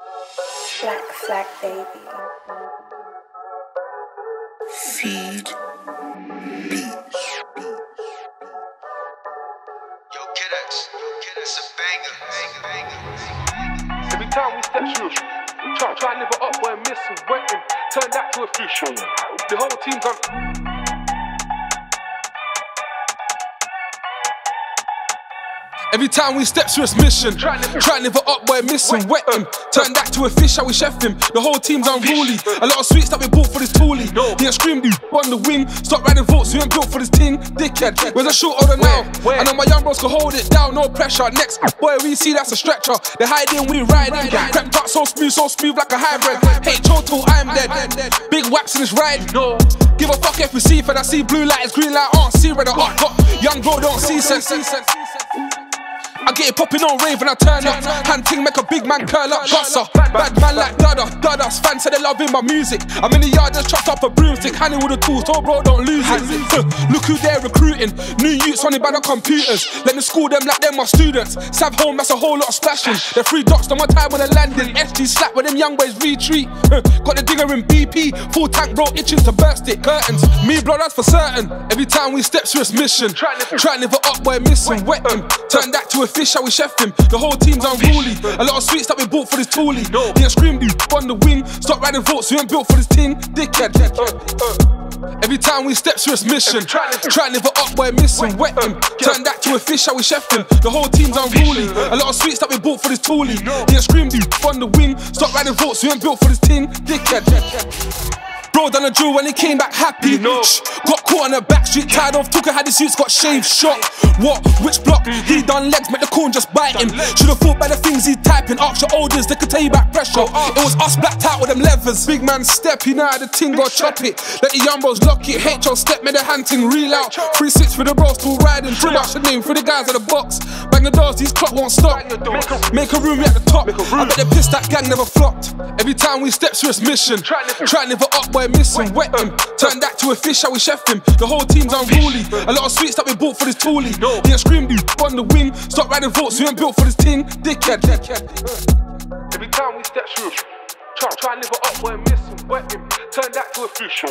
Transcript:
Black Flag Baby. Feed beats. Yo, Kidx, it's a banger. Every time we step through, try, try and live it up, we're missing, wetting, turn that to a official. The whole team's on. Every time we step through a mission, try and live it up, we're missing, wet uh, him. Turn that to a fish, how we chef him. The whole team's unruly. A lot of sweets that we bought for this toolie. He ain't screamed you on the wing. Stop riding votes, you ain't built for this ting, dickhead. Where's a short order now? I know my young bros can hold it down, no pressure. Next boy, we see that's a stretcher. They hiding, we riding. Crept up so smooth, so smooth like a hybrid. Hey, total, I'm dead. Big waps in this ride. No. Give a fuck if we see, for I see blue light, lights, green light on, see red or hot. Young bro don't see sense. I get it popping on rave when I turn up. Hunting make a big man curl up. Buster, bad man like Dada, Dada's fans say they loving my music. I'm in the yard just chopped up a broomstick, handing with the tools. Oh bro, don't lose it. Look who they're recruiting. New youths running by the computers. Let me school them like them my students. Sav home, that's a whole lot of splashing. The three dots on my time when landed. SG slap when them young boys retreat. Got the dinger in BP, full tank bro itching to burst it. Curtains, me blood that's for certain. Every time we step through this mission, try to up, we're missing, wet. Turn that to a fish, how we chef him. The whole team's unruly. A lot of sweets that we bought for this toolie. He ain't screamed you on the wing. Stop riding votes, you ain't built for this ting, dickhead. Every time we step through this mission, try to live it up, we're missing, wet him. Turn that to a fish, how we chef him. The whole team's unruly. A lot of sweets that we bought for this toolie. He ain't screamed you on the wing. Stop riding votes, you ain't built for this ting, dickhead. Bro done a drill when he came back happy. Shh, got caught on the back street, tied off, took a had his suits, got shaved, shot. What? Which block? He done legs, make the corn just bite him. Should've thought by the things he typing. Ask your elders, they could tell you about pressure. It was us blacked out with them levers. Big man step, he know how the ting go chop it. Let the young bros lock it. HO step, made the hand ting reel out. Three six for the bros still riding. Too much the name for the guys at the box. Bang the doors, these clock won't stop. Make a room, we at the top. I bet they pissed that gang never flopped. Every time we step through this mission, try and live it up, we're missing, wet him. Turn that to a fish, how we chef him. The whole team's unruly. A lot of sweets that we bought for this toolie. He ain't screamed you on the wing. Stop riding votes, we ain't built for this ting, dickhead. Every time we step through, try, try and live it up, we're missing, wet him. Turn that to a fish.